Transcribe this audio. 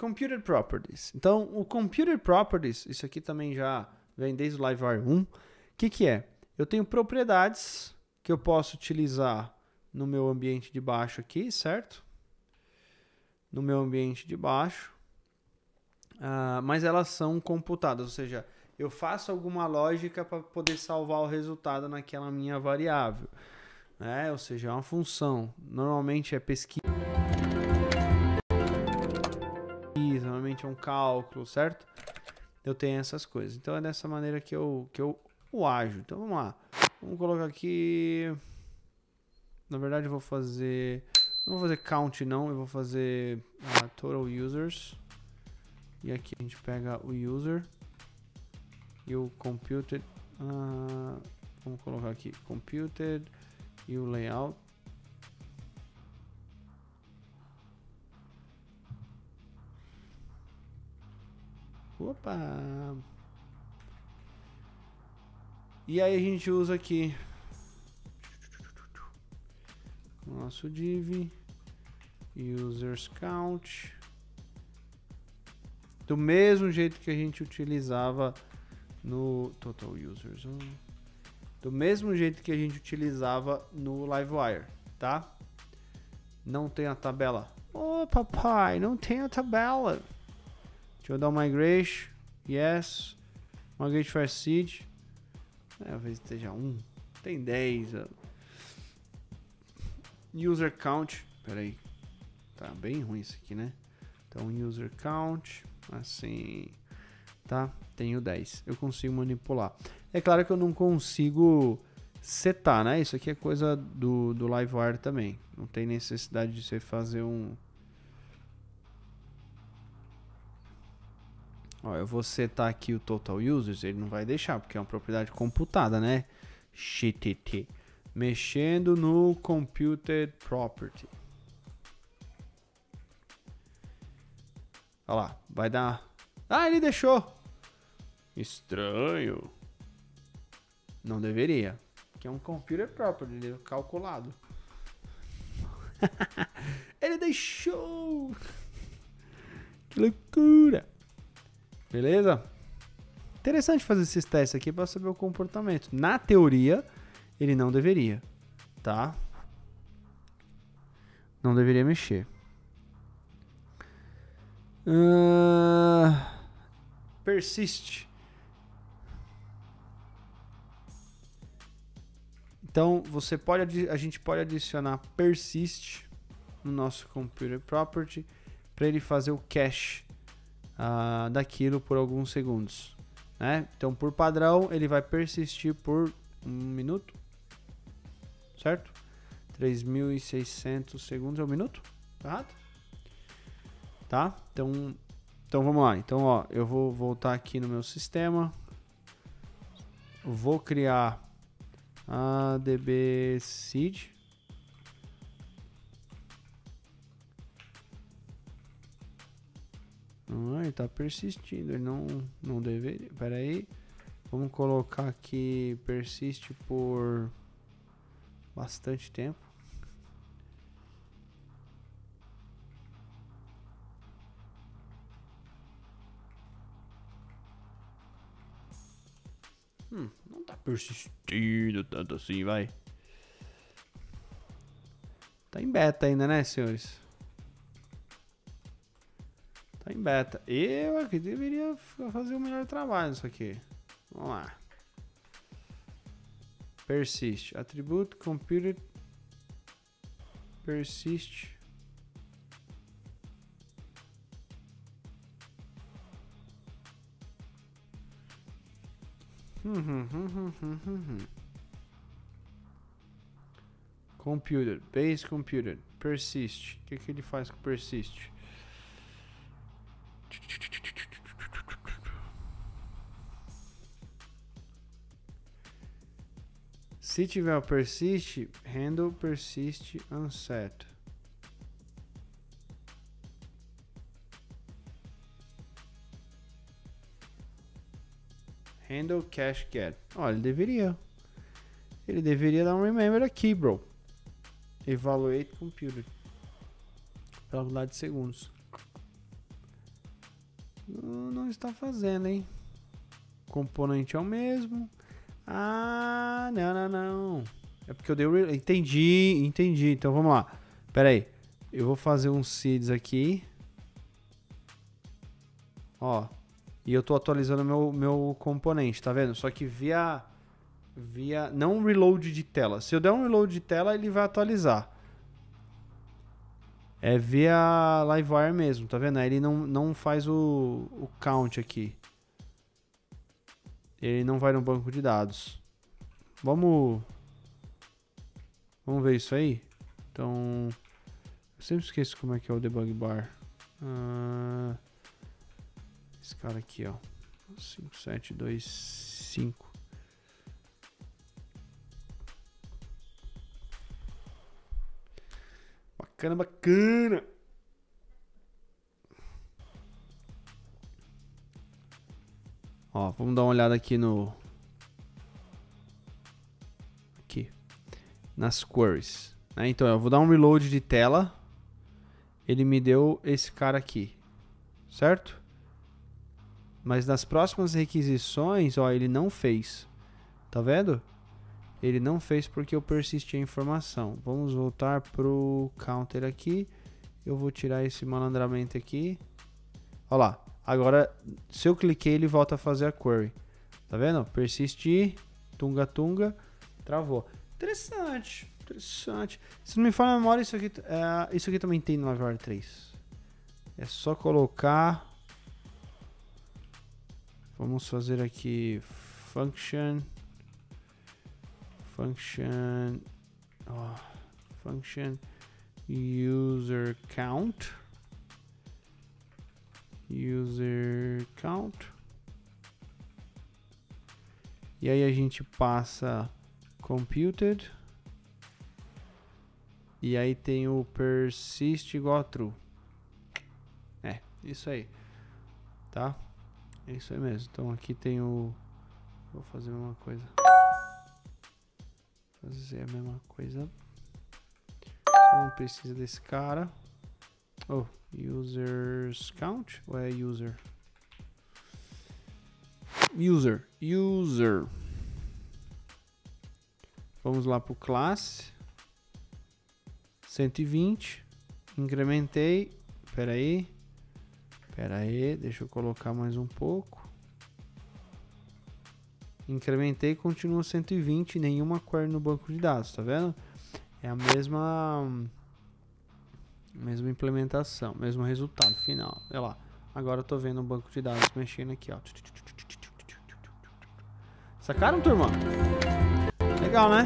Computer Properties. Então, o Computer Properties, isso aqui também já vem desde o LiveWire 1. O que, que é? Eu tenho propriedades que eu posso utilizar no meu ambiente de baixo aqui, certo? No meu ambiente de baixo. Uh, mas elas são computadas, ou seja, eu faço alguma lógica para poder salvar o resultado naquela minha variável. Né? Ou seja, é uma função. Normalmente é pesquisa, normalmente é um cálculo, certo? Eu tenho essas coisas. Então é dessa maneira que eu, que eu o ajo. Então vamos lá. Vamos colocar aqui. Na verdade, eu vou fazer. Não vou fazer count, não. Eu vou fazer uh, total users. E aqui a gente pega o user e o computed. Uh, vamos colocar aqui computed e o layout. Opa! E aí a gente usa aqui nosso div users count do mesmo jeito que a gente utilizava no total users do mesmo jeito que a gente utilizava no Livewire, tá? Não tem a tabela. Oh, papai, não tem a tabela. Deixa eu dar uma migration. Yes. Migrate for seed. É, talvez esteja 1. Tem 10. User count. Pera aí. Tá bem ruim isso aqui, né? Então, user count. Assim. Tá? Tenho 10. Eu consigo manipular. É claro que eu não consigo setar, né? Isso aqui é coisa do, do Livewire também. Não tem necessidade de você fazer um. Ó, eu vou setar aqui o total users, ele não vai deixar, porque é uma propriedade computada, né? XTT. Mexendo no computed property. Olha lá, vai dar... Ah, ele deixou! Estranho. Não deveria. Que é um computer property, ele é calculado. ele deixou! Que loucura! Beleza? Interessante fazer esses testes aqui para saber o comportamento. Na teoria, ele não deveria, tá? Não deveria mexer. Uh, persiste. Então, você pode a gente pode adicionar persist no nosso computer property para ele fazer o cache uh, daquilo por alguns segundos. Né? Então, por padrão, ele vai persistir por um minuto, certo? 3.600 segundos é um minuto? Tá errado? Tá? Então, então vamos lá. Então, ó, eu vou voltar aqui no meu sistema. Vou criar a DB Seed. Ah, ele tá persistindo, ele não, não deveria. Pera aí. Vamos colocar aqui persiste por bastante tempo. Hum, não tá persistindo tanto assim, vai. Tá em beta ainda, né, senhores? Tá em beta. Eu aqui deveria fazer o melhor trabalho nisso aqui. Vamos lá. Persist. Atributo computed persist. computer, base computer, persist. O que, que ele faz com persist? Se tiver o persist, handle persist unset. Handle cache get. Olha, ele deveria. Ele deveria dar um remember aqui, bro. Evaluate computer. Pela quantidade de segundos. Não, não está fazendo, hein? Componente é o mesmo. Ah, não, não, não. É porque eu dei o... Entendi, entendi. Então vamos lá. Pera aí. Eu vou fazer uns seeds aqui. Ó. E eu tô atualizando meu, meu componente, tá vendo? Só que via... Via... Não reload de tela. Se eu der um reload de tela, ele vai atualizar. É via Livewire mesmo, tá vendo? Ele não, não faz o, o count aqui. Ele não vai no banco de dados. Vamos... Vamos ver isso aí? Então... Eu sempre esqueço como é que é o debug bar. Uh, esse cara aqui, ó. 5725. Bacana, bacana. Ó, vamos dar uma olhada aqui no... Aqui. Nas queries. Né? Então, eu vou dar um reload de tela. Ele me deu esse cara aqui. Certo? Mas nas próximas requisições, ó, ele não fez. Tá vendo? Ele não fez porque eu persisti a informação. Vamos voltar pro counter aqui. Eu vou tirar esse malandramento aqui. Olha lá. Agora, se eu cliquei, ele volta a fazer a query. Tá vendo? Persistir. Tunga, tunga. Travou. Interessante. Interessante. Se não me falha a memória, isso aqui, é, isso aqui também tem no Lavor 3. É só colocar... Vamos fazer aqui function function oh, function user count user count. E aí a gente passa computed. E aí tem o persist igual a true. É isso aí. Tá? É isso aí mesmo. Então aqui tem o vou fazer uma coisa. Fazer a mesma coisa. Não precisa desse cara. Oh, users count ou é user? User, user. Vamos lá para o classe. 120. Incrementei. Espera aí. Espera aí, deixa eu colocar mais um pouco. Incrementei continua 120, nenhuma query no banco de dados, tá vendo? É a mesma mesma implementação, mesmo resultado final. Olha lá. Agora eu tô vendo o banco de dados mexendo aqui, ó. Sacaram, turma? Legal, né?